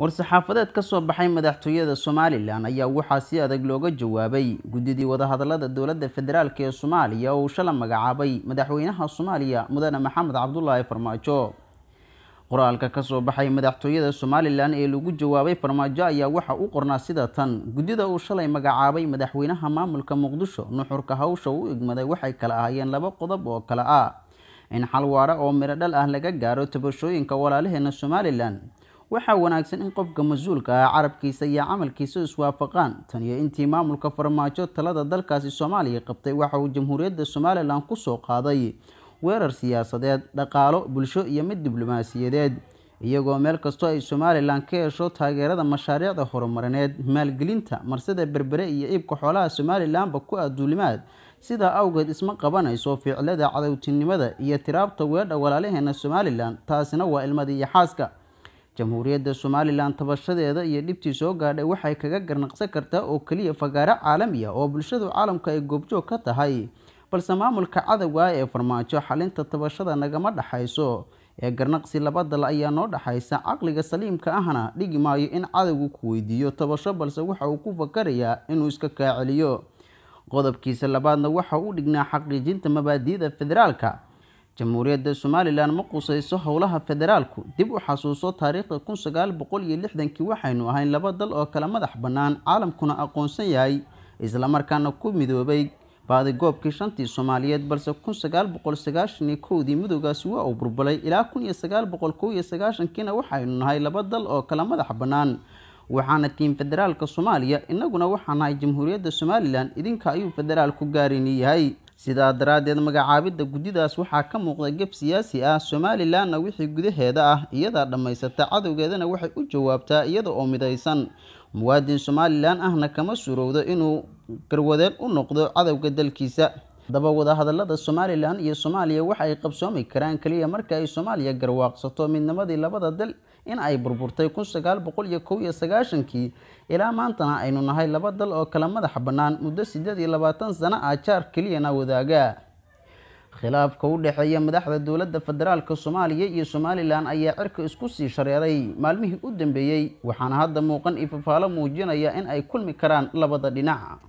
war-saxaafadeed ka soo baxay madaxtooyada somalilan ayaa waxaa si adag looga jawaabay guddidii wadahadalada dowladda federaalk ee soomaaliya oo uu shala magacaabay madaxweynaha soomaaliya mudane maxamed cabdulaahi farmaajo. Qoraalka ka soo baxay madaxtooyada somalilan ee lagu jawaabay farmaajo ayaa waxa u qornaa sida tan guddida uu shalay magacaabay madaxweynaha maamulka muqdisho nuxurka hawsha u igmaday waxay kala ahaayeen laba qodob oo kale ah. In xal waara oo midho dhal ah laga gaaro tabashooyinka walaalaheena somalilan waxaa wanaagsan in qofka mas'uulka ah carabkiisa iyo camalkiisa iswaafaqaan. Tan iyo intii maamulka farmaajo talada dalkaasi soomaaliya qabtay waxa uu jamhuuriyadda somalilan ku soo qaaday weerar siyaasadeed dhaqaalo bulsho iyo mid diblomaasiyadeed. Iyagoo meel kastoo ay somalilan ka hesho taageerada mashaariicda horumarineed maalgelinta marsida berbere iyo iibka xoolaha somalilanba ku aduulimaad sidaa awgeed isma qabanayso ficilada cadowtinimada iyo tiraabta weedha walaalaheena somalilan taasina waa ilmada iyo xaaska jamhuuriyadda somalilan tabashadeeda iyo dhibtii soo gaadhay waxay kaga garnaqsan kartaa oo keliya fagaaro caalami ah oo bulshadu caalamka ay goobjoog ka tahay. Balse maamulka cadowga ee farmaajo xalinta tabashada nagama dhaxayso. Ee garnaqsi laba dal ayaa noo dhaxaysa caqliga saliimka ahna dhigi maayo in cadowgu ku weydiiyo tabasho balse waxa uu ku fakarayaa inuu iska kaaceliyo qodobkiisa labaadna waxa u dhignaa xaqiijinta mabaadi'da federaalka jamhuuriyadda somalilan ma qusayso howlaha federaalku. Dib u xasuuso taariikhda kun sagaal boqol iyo lixdankii waxaynu ahayn laba dal oo kala madax bannaan caalamkuna aqoonsan yahay islamarkaana ku midoobay baadigoobkii shantii soomaaliyeed balse kun sagaal boqol sagaashan iyo kowdii midoogaasi waa uu burbalay ilaa kun iyo sagaal boqol kow iyo sagaashankiina waxaynu nahay laba dal oo kala madax bannaan waxaana tiim federaalka soomaaliya innaguna waxaa nahay jamhuuriyadda somalilan idinka ayuu federaalku gaarini yahay sidaa daraaddeed magacaabidda guddidaas waxaa ka muuqda geb siyaasi ah somalilanna wixii gudaheeda ah iyadaa dhammaysata cadowgeedana waxay u jawaabtaa iyada oo midaysan. Muwaadin somalilan ahna kama surowdo inuu garwadeen u noqdo cadowga dalkiisa haddaba wadahadalada somalilan iyo soomaaliya waxa ay qabsoomi karaan keliya marka ay soomaaliya garwaaqsato midnimadii labada dal in ay burburtay kun sagaal boqol iyo kow iyo sagaashankii. Ilaa maantana aynu nahay laba dal oo kala madax bannaan muddo siddeed iyo labaatan sano ah jaar keliyana wadaaga. Khilaafka u dhexeeya madaxda dowladda federaalk soomaaliya iyo somalilan ayaa cirka isku sii shareeray maalmihii u dambeeyey waxaana hadda muuqan ifafaalo muujinaya in ay kulmi karaan labada dhinac